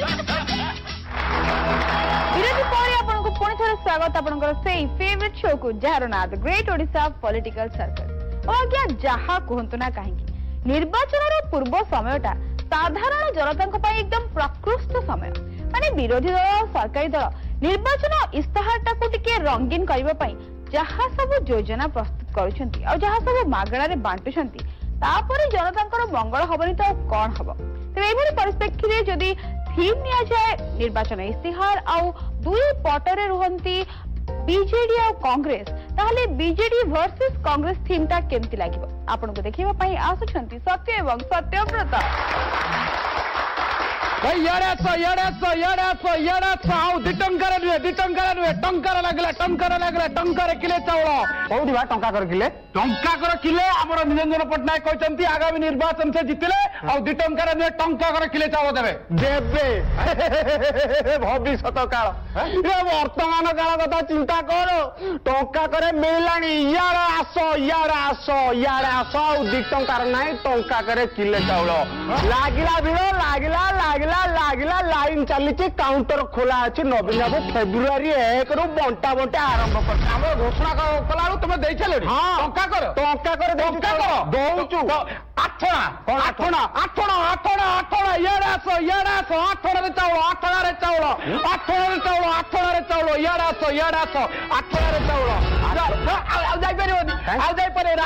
सरकारी दल निर्वाचन इस्ताहारा को रंगीन करने जहां सबू योजना प्रस्तुत करू मगणारे बांटुंता जनता मंगल हबनी तो कौन हम तेरे परिप्रेक्षी ଫିଲ୍ମ ନିଆଯାଏ ନିର୍ବାଚନ ଇସ୍ତିହାର ଆଉ ଦୁଇ ପଟରେ ରୁହନ୍ତି ବିଜେଡି ଆଉ କଂଗ୍ରେସ ତାହେଲେ ବିଜେଡି ଭର୍ସେସ କଂଗ୍ରେସ ଥିମ୍ଟା କେମିତି ଲାଗିବ ଆପଣଙ୍କୁ ଦେଖିବା ପାଇଁ ଆସୁଛନ୍ତି ସତ୍ୟ ଏବଂ ସତ୍ୟବ୍ରତ येड्याचं येड्याचं येड्याचं येड्याचं हाव दिटंकर दिटंकर टंकर लागला टंकर लागला टंकर किले चावଳ କୋଉଠି ବା ଟଙ୍କାକର କିଲେ ଟଙ୍କାକର କିଲେ ଆମର ନିରଞ୍ଜନ ପଟ୍ଟନାୟକ କହିଛନ୍ତି ଆଗାମୀ ନିର୍ବାଚନରେ ଜିତିଲେ ଆଉ ଦି ଟଙ୍କାର ନୁହେଁ ଟଙ୍କାକର କିଲେ ଚାଉଳ ଦେବେ ଦେବେ ଭବିଷ୍ୟତ କାଳ ଏ ବର୍ତ୍ତମାନ କାଳ କଥା ଚିନ୍ତା କର ଟଙ୍କା କରେ ମିଳିଲାଣି ଇଆଡ଼େ ଆସ ଇଆଡ଼େ ଆସ ଇଆଡ଼େ ଆସ ଆଉ ଦି ଟଙ୍କାର ନାହିଁ ଟଙ୍କାକରେ କିଲେ ଚାଉଳ ଲାଗିଲା ଭିଡ଼ ଲାଗିଲା ଲାଗିଲା মেলা লাগিলা লাইন চালিছে কাউন্টর খোলা আছে নবীন বাবু ফেব্রুয়ারি এক রু বন্টা বন্টা আরম্ভ করছে আমরা ঘোষণা কলা তুমি দেই সারে টঙ্কা কর টঙ্কা কর টঙ্কা কর দৌছু ಆಠೋಣ ಆಠೋಣ ಆಠೋಣ ಆಠೋಣ ಆಠೋಣ ಏಡಾಸು ಏಡಾಸು ಆಠೋಣದ ಚೌಳು ಆಠೋಣರ ಚೌಳು ಆಠೋಣರ ಚೌಳು ಆಠೋಣರ ಚೌಳು ಏಡಾಸು ಏಡಾಸು ಆಠೋಣರ ಚೌಳು ଆଉ ଯାଇପାରିବନି ଆଉ ଯାଇପାରିବନି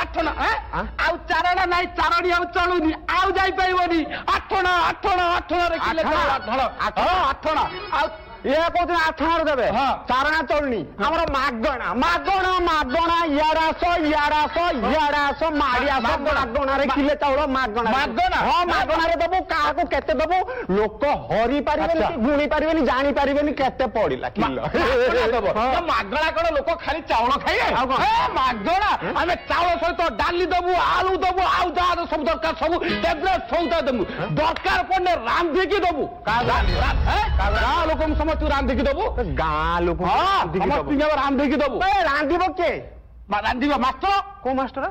ଆଠଣ ଆଉ ଚାରଣ ନାହିଁ ଚାରଣୀ ଆଉ ଚଳୁନି ଆଉ ଯାଇପାରିବନି ଆଠଣ ଆଠଣ ଆଠଣରେ ଆଠଣ ଆଉ ଇଏ କହୁଛନ୍ତି ଆଠଣାରୁ ଦେବେ ଚାରଣା ଚଳନି ଆମର ମାଗଣା ମାଗଣା ମାଗଣା ଇଆଡେ ଆସ ଇଆଡେ ଆସ ଇଆଡେ ଆସ ମାଡି ଆସ ମାଗଣାରେ କିଲେ ଚାଉଳ ମାଗଣା ମାଗଣା ହଁ ମାଗଣାରେ ଦବୁ କାହାକୁ କେତେ ଦବୁ ଲୋକ ହରି ପାରିବେନି ଗୁଣି ପାରିବେନି ଜାଣି ପାରିବେନି କେତେ ପଡିଲା କିଲୋ ମାଗଣା କଣ ଲୋକ ଖାଲି ଚାଉଳ ଖାଇବେ ମାଗଣା ଆମେ ଚାଉଳ ସହିତ ଡାଲି ଦବୁ ଆଳୁ ଦବୁ ଆଉ ଯାହା ସବୁ ଦରକାର ସବୁ ଟେବଲେଟ୍ ସଉଦା ଦେବୁ ଦରକାର ପଡିଲେ ରାନ୍ଧିକି ଦବୁ କାହା ଲୋକଙ୍କୁ আমার তুই রান্ধি দেবো গাল তুই আমার রান্ধি দেবো রান্ধিব কে ରାନ୍ଧିବ ମାଷ୍ଟର କୋଉ ମାଷ୍ଟର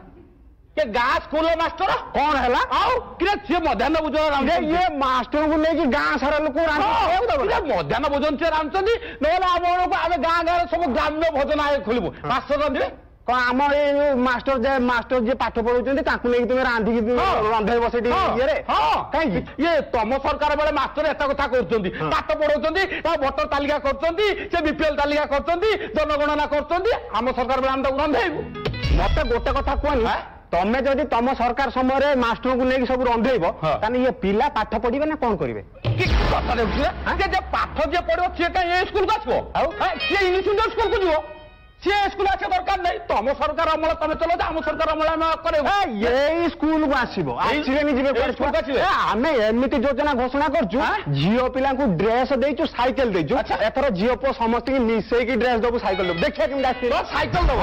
କେ ଗାଁ ସ୍କୁଲର ମାଷ୍ଟର କଣ ହେଲା ଆଉ କିରେ ସିଏ ମଧ୍ୟାହ୍ନ ଭୋଜନ ରାନ୍ଧୁଛନ୍ତି ଇଏ ମାଷ୍ଟରଙ୍କୁ ନେଇକି ଗାଁ ସାରା ଲୋକ ରାନ୍ଧୁଛନ୍ତି ମଧ୍ୟାହ୍ନ ଭୋଜନ ସିଏ ରାନ୍ଧୁଛନ୍ତି ନହେଲେ ଆମ ବେଳକୁ ଆମେ ଗାଁ ଗାଁରେ ସବୁ ଗ୍ରାମ୍ୟ ଭୋଜନ ଖୋଲିବୁ ମାଷ୍ଟର ରାନ୍ଧିବେ তো ଆମର ଏ ମାଷ୍ଟର ଯେ ମାଷ୍ଟର ଯିଏ ପାଠ ପଢଉଛନ୍ତି ତାଙ୍କୁ ନେଇକି ତୁମେ ରାନ୍ଧିକି ରନ୍ଧାଇ ବସେଇ ଇଏରେ କାହିଁକି ଇଏ ତମ ସରକାର ବେଳେ ମାଷ୍ଟର ଏତେ କଥା କରୁଛନ୍ତି ପାଠ ପଢଉଛନ୍ତି ଭୋଟର ତାଲିକା କରୁଛନ୍ତି ସେ ବିପିଏଲ ତାଲିକା କରୁଛନ୍ତି ଜନଗଣନା କରୁଛନ୍ତି ଆମ ସରକାର ବେଳେ ଆମେ ତାକୁ ରନ୍ଧେଇବୁ ମତେ ଗୋଟେ କଥା କୁହନି ତମେ ଯଦି ତମ ସରକାର ସମୟରେ ମାଷ୍ଟରଙ୍କୁ ନେଇକି ସବୁ ରନ୍ଧେଇବ ତାହେଲେ ଇଏ ପିଲା ପାଠ ପଢିବେ ନା କଣ କରିବେ କଥା ଦେଖୁଥିଲେ ପାଠ ଯିଏ ପଢିବ ସିଏ କାହିଁ ଏ ସ୍କୁଲକୁ ଆସିବ ଆଉ ସିଏ ଇଂଲିଶ ମିଡିୟମ ସ୍କୁଲକୁ ଯିବ হ্যাঁ? ঝিও পিলাঙ্কু ড্রেস দেইছু সাইকেল দেইছু এথর সাইকেল দবু দেখিয়া সাইকেল দবু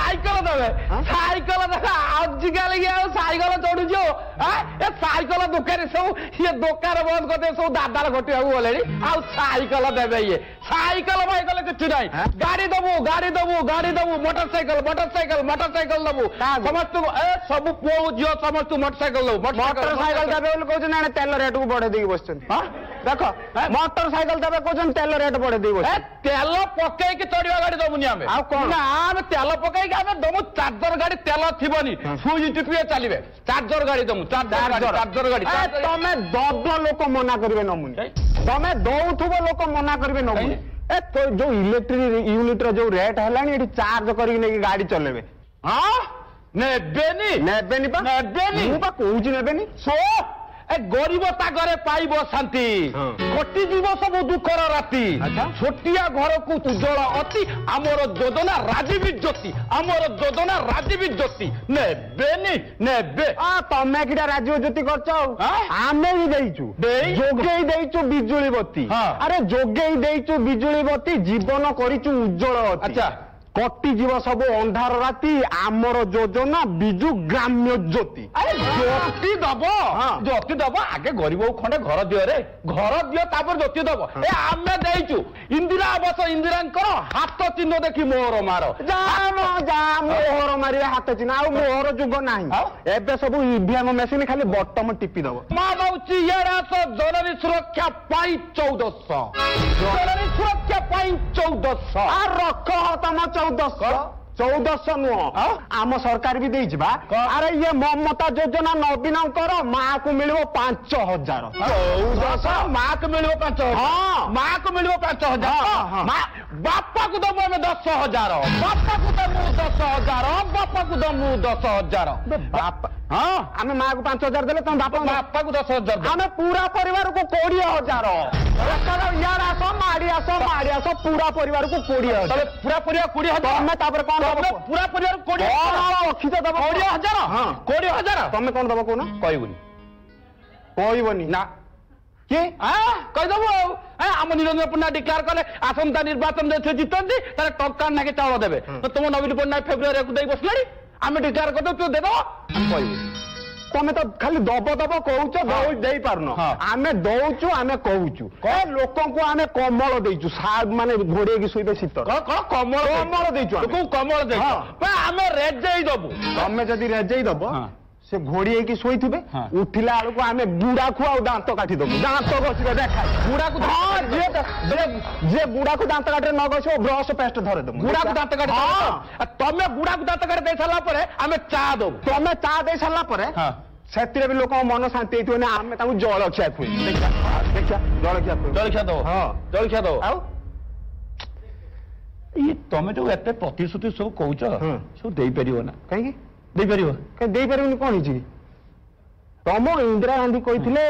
সাইকেল ତମେ ଦେଖ ଆଜିକାଲି ଆଉ ସାଇକେଲ ଚଢୁଛ ଏ ସାଇକେଲ ଦୋକାନ ସବୁ ସିଏ ଦୋକାନ ବନ୍ଦ କରିଦେବେ ସବୁ ଦାଦାର ଘଟିବାକୁ ଗଲେଣି ଆଉ ସାଇକେଲ ଦେବେ ଇଏ ସାଇକେଲ ଫାଇକେଲ କିଛି ନାହିଁ ଗାଡି ଦବୁ ଗାଡି ଦବୁ ଗାଡି ଦବୁ motorcycle motorcycle motorcycle ଦବୁ ସମସ୍ତଙ୍କୁ ଏ ସବୁ ପୁଅ ଝିଅ ସମସ୍ତଙ୍କୁ ମୋଟର ସାଇକେଲ ଦବୁ ମୋଟର ସାଇକେଲ ଦେବେ ବୋଲି କହୁଛନ୍ତି ତେଲ ରେଟକୁ ବଢେଇ ଦେଇକି ବସିଛନ୍ତି ଦେଖ ମଟର ସାଇକେଲ ଦେବେ କହୁଛନ୍ତି ତେଲ ରେଟ୍ ବଢେଇ ଦେଇ ତେଲ ପକେଇକି ଚଢିବା ଗାଡି ଦବୁନି ଆମେ ଆଉ କଣ ନା ଆମେ ତେଲ ପକେଇକି ଆମେ ଦମୁ ଚାର୍ଜର ଗାଡି ତେଲ ଥିବନି ସୁଇଚ ଟିପିବେ ଚାଲିବେ ଚାର୍ଜର ଗାଡି ଦମୁ ଚାର୍ଜର ଗାଡି ତମେ ଦବ ଲୋକ ମନା କରିବେ ନମୁନି ତମେ ଦଉଥିବ ଲୋକ ମନା କରିବେ ନମୁନି ଏ ଯୋଉ ଇଲେକ୍ଟ୍ରି ୟୁନିଟର ଯୋଉ ରେଟ୍ ହେଲାଣି ଏଠି ଚାର୍ଜ କରିକି ନେଇକି ଗାଡି ଚଲେଇବେ ହଁ ନେବେନି ନେବେନି ପା ନେବେନି ମୁଁ ପା କହୁଛି ନେବେନି ଶୋ গরিব তা ঘরে পাইব শান্তি কটিযিব সব দুঃখর রাতি আচ্ছা। ছোটিয়া ঘরকু উজ্জ্বল অতি আমার যোজনা রাজীব জ্যোতি আমার যোজনা রাজীব জ্যোতি নেবে নি নেবে তমে কিটা রাজীব জ্যোতি করছ আমি বি দেইছু যোগেই দেইছু বিজুলি বতি আরে যোগেই দেইছু বিজুলি বতি জীবন করিছু উজ্জ্বল আচ্ছা କଟିଯିବ ସବୁ ଅନ୍ଧାର ରାତି ଆମର ଯୋଜନା ବିଜୁ ଗ୍ରାମ୍ୟ ଜ୍ୟୋତି ଜ୍ୟୋତି ଦବ ଜ୍ୟୋତି ଦବ ଆଗେ ଗରିବ ଖଣ୍ଡେ ଘର ଦିଅରେ ଘର ଦିଅ ତାପରେ ଜ୍ୟୋତି ଦବ ଏ ଆମେ ଦେଇଛୁ ଇନ୍ଦିରା ଅବଶ୍ୟ ଇନ୍ଦିରାଙ୍କର ହାତ ଚିହ୍ନ ଦେଖି ମୋହର ମାର ମୋହର ମାରିବା ହାତ ଚିହ୍ନ ଆଉ ମୋହର ଯୁଗ ନାହିଁ ଏବେ ସବୁ ଇଭିଏମ୍ ମେସିନ୍ ଖାଲି ବଟମ ଟିପି ଦବ ମା ଦଉଛି ଇଆଡ଼େ ଆସ ଜନନୀ ସୁରକ୍ଷା ପାଇଁ ଚଉଦଶହ ଜନନୀ ସୁରକ୍ଷା ପାଇଁ ଚଉଦଶହ ରଖ ତମ ଚଉଦ ଚଉଦଶହ ଚଉଦଶହ ନୁହଁ ଆମ ସରକାର ବି ଦେଇଯିବା ଆରେ ଇଏ ମମତା ଯୋଜନା ନବୀନଙ୍କର ମାକୁ ମିଳିବ ପାଞ୍ଚ ହଜାର ମାକୁ ମିଳିବ ପାଞ୍ଚ ହଜାର ମାକୁ ମିଳିବ ପାଞ୍ଚ ହଜାର ବାପାକୁ ଦବ ଆମେ ଦଶ ହଜାର ବାପାକୁ ଦବୁ ଦଶ ହଜାର ବାପାକୁ ଦବୁ ଦଶ ହଜାର ବାପା ହଁ ଆମେ ମାଆକୁ ପାଞ୍ଚ ହଜାର ଦେଲେ ତମ ବାପା ବାପାକୁ ଦଶ ହଜାର ଆମେ ପୁରା ପରିବାରକୁ କୋଡିଏ ହଜାର ଇଆର ଆସ ମାଡି ଆସ ମାଡି ଆସ ପୁରା ପରିବାରକୁ କୋଡିଏ ହଜାର ପୁରା ପରିବାର କୋଡିଏ ହଜାର ଆମେ ତାପରେ କଣ ଦବ ପୁରା ପରିବାର କୋଡିଏ ରଖିଛ ଦବ କୋଡିଏ ହଜାର ହଁ କୋଡିଏ ହଜାର ତମେ କଣ ଦବ କହୁନ କହିବୁନି କହିବନି ନା କି କହିଦବୁ ଆଉ ଆମ ନିରଞ୍ଜନ ପଣ୍ଡା ଡିକ୍ଲାର କଲେ ଆସନ୍ତା ନିର୍ବାଚନ ଜିତନ୍ତି ତାହେଲେ ଟଙ୍କା ନାକି ଚାଉଳ ଦେବେ ତମ ନବୀନ ପଟ୍ଟନାୟକ ଫେବୃଆରୀକୁ ଦେଇ ବସିଲାଣି ଆମେ ଡିଜାର୍ କରିଦେବୁ ତୁ ଦେବ ଆମେ କହିବୁ ତମେ ତ ଖାଲି ଦବ ଦବ କହୁଛ ଦେଇପାରୁନ ଆମେ ଦଉଛୁ ଆମେ କହୁଛୁ ଲୋକଙ୍କୁ ଆମେ କମଳ ଦେଇଛୁ ମାନେ ଘୋଡେଇକି ଶୋଇବେ ଶୀତ କମଳ କମଳ ଦେଇଛୁ ଲୋକଙ୍କୁ କମଳ ଦେଇଛୁ ଆମେ ରେଜେଇ ଦବୁ ତମେ ଯଦି ରେଜେଇ ଦବ সে ঘোড়ি হয়েকি শোইথিবে হ্যাঁ। উঠিলা বেড়ে আমি বুড়াকু আউ দাঁত কাটি দেবু দাঁত ঘষি দেখা বুড়া কু হ্যাঁ, যে বুড়াকু দাঁত কাটিরে ন ঘষিব ব্রশ পেস্ট ধরে দেবু কু দাঁত কাটি তুমি কু দাঁত কাটি দেই সারা পরে আমি চা দেবু তুমি চা দিয়ে সারা পরে হ্যাঁ। ସେଥିରେ ବି ଲୋକଙ୍କ ମନ ଶାନ୍ତି ହେଇଥିବ ନା ଆମେ ତାଙ୍କୁ ଜଳଖିଆ ଖୁଏଇ ଦେଖିବା ଦେଖିବା ଜଳଖିଆ ଖୁଏ ଜଳଖିଆ ଦବ ହଁ ଜଳଖିଆ ଦବ ଆଉ ଇଏ ତମେ ଯୋଉ ଏତେ ପ୍ରତିଶ୍ରୁତି ସବୁ କହୁଛ ସବୁ ଦେଇପାରିବ ନା କାହିଁକି ଦେଇପାରିବ କାହିଁ ଦେଇପାରିବନି କ'ଣ ହେଇଛି ତମ ଇନ୍ଦିରା ଗାନ୍ଧୀ କହିଥିଲେ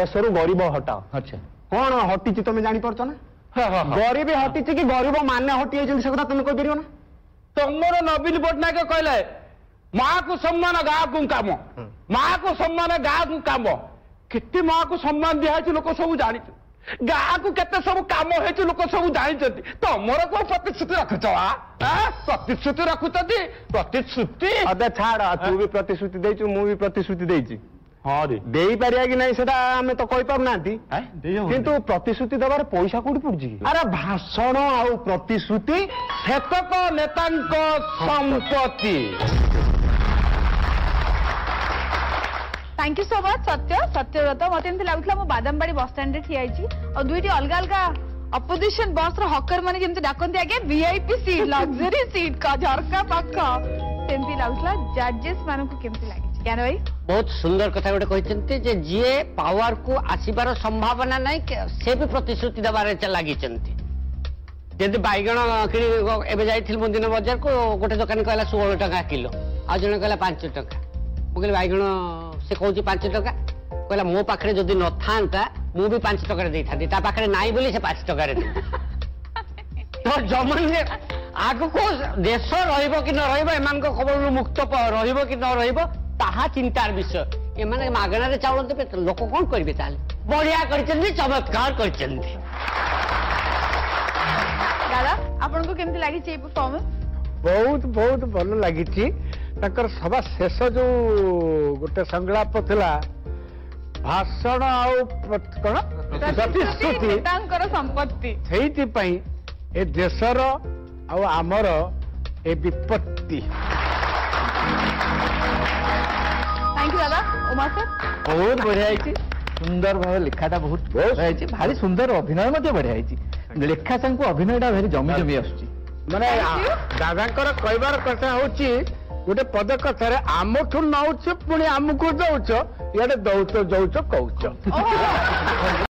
ଦେଶରୁ ଗରିବ ହଟାଅ ଆଚ୍ଛା କ'ଣ ହଟିଛି ତମେ ଜାଣିପାରୁଛ ନା ଗରିବ ହଟିଛି କି ଗରିବ ମାନେ ହଟି ଯାଇଛନ୍ତି ସେ କଥା ତମେ କହିପାରିବ ନା ତମର ନବୀନ ପଟ୍ଟନାୟକ କହିଲେ ମାଆକୁ ସମ୍ମାନ ଗାଁକୁ କାମ ମାଆକୁ ସମ୍ମାନ ଗାଁକୁ କାମ କେତେ ମାଆକୁ ସମ୍ମାନ ଦିଆହେଇଛି ଲୋକ ସବୁ ଜାଣିଛୁ ଗାଁକୁ କେତେ ସବୁ କାମ ହେଇଛି ଲୋକ ସବୁ ଜାଣିଛନ୍ତି ତମର କଣ ପ୍ରତିଶ୍ରୁତି ରଖୁଛ ପ୍ରତିଶ୍ରୁତି ରଖୁଛନ୍ତି ପ୍ରତିଶ୍ରୁତି ଅଦେ ଛାଡ ତୁ ବି ପ୍ରତିଶ୍ରୁତି ଦେଇଛୁ ମୁଁ ବି ପ୍ରତିଶ୍ରୁତି ଦେଇଛି ହଁ ରେ ଦେଇପାରିବା କି ନାହିଁ ସେଟା ଆମେ ତ କହିପାରୁନାହାନ୍ତି କିନ୍ତୁ ପ୍ରତିଶ୍ରୁତି ଦେବାରେ ପଇସା କୋଉଠି ପଡୁଛି ଆରେ ଭାଷଣ ଆଉ ପ୍ରତିଶ୍ରୁତି ସେତକ ନେତାଙ୍କ ସମ୍ପତ୍ତି থ্যাংক ইউ সো মচ সত্য সত্যব্রত মতো এমনি লাগুলা মু বাদামবাড়ি বস স্ট্যান্ডে ঠিয়া হয়েছি আর দুইটি অলগা অলগা অপোজিশন বস র হকর মানে যেমন ডাকতে আগে ভিআইপি সিট লক্সরি সিট কা ঝরকা পাখ সেমতি লাগুলা জজেস মানুষ কেমতি লাগে ଜ୍ଞାନ ଭାଇ ବହୁତ ସୁନ୍ଦର କଥା ଗୋଟେ କହିଛନ୍ତି ଯେ ଯିଏ ପାୱାରକୁ ଆସିବାର ସମ୍ଭାବନା ନାହିଁ ସେ ବି ପ୍ରତିଶ୍ରୁତି ଦେବାରେ ଲାଗିଛନ୍ତି ଯେମିତି ବାଇଗଣ କିଣି ଏବେ ଯାଇଥିଲି ମୁଁ ଦିନ ବଜାରକୁ ଗୋଟେ ଦୋକାନୀ କହିଲା ଷୋହଳ ଟଙ୍କା କିଲୋ ଆଉ ଜଣେ କହିଲା ପାଞ୍ଚ ଟଙ୍କା ମୁଁ କହିଲି ବାଇଗଣ ସେ କହୁଛି ପାଞ୍ଚ ଟଙ୍କା କହିଲା ମୋ ପାଖରେ ଯଦି ନଥାନ୍ତା ମୁଁ ବି ପାଞ୍ଚ ଟଙ୍କାରେ ଦେଇଥାନ୍ତି ତା ପାଖରେ ନାହିଁ ବୋଲି ସେ ପାଞ୍ଚ ଟଙ୍କାରେ ଜମାନରେ ଆଗକୁ ଦେଶ ରହିବ କି ନ ରହିବ ଏମାନଙ୍କ ଖବରରୁ ମୁକ୍ତ ରହିବ କି ନ ରହିବ ତାହା ଚିନ୍ତାର ବିଷୟ ଏମାନେ ମାଗଣାରେ ଚାଉଳ ଦେବେ ଲୋକ କ'ଣ କରିବେ ତାହେଲେ ବଢିଆ କରିଛନ୍ତି ଚମତ୍କାର କରିଛନ୍ତି দাদা আপনার কেমতি লাগিছে এই পারফরমেন্স বহুত বহুত ভালো লাগিছে ତାଙ୍କର ସଭା ଶେଷ ଯୋଉ ଗୋଟେ ସଂଳାପ ଥିଲା ଭାଷଣ ଆଉ କଣ ପ୍ରତିଶ୍ରୁତି ତାଙ୍କର ସମ୍ପତ୍ତି ସେଇଥିପାଇଁ ଏ ଦେଶର ଆଉ ଆମର ଏ ବିପତ୍ତି ବହୁତ ବଢିଆ ହେଇଛି ସୁନ୍ଦର ଭାବେ ଲେଖାଟା ବହୁତ ବଢିଆ ହେଇଛି ଭାରି ସୁନ୍ଦର ଅଭିନୟ ମଧ୍ୟ ବଢିଆ ହେଇଛି ଲେଖା ତାଙ୍କୁ ଅଭିନୟଟା ଭାରି ଜମି ଜମି ଆସୁଛି ମାନେ ଦାଦାଙ୍କର କହିବାର କଥା ହଉଛି ଗୋଟେ ପଦ କଥାରେ ଆମଠୁ ନଉଛ ପୁଣି ଆମକୁ ଦଉଛ ଇଆଡେ ଦଉଛ ଦଉଛ କହୁଛ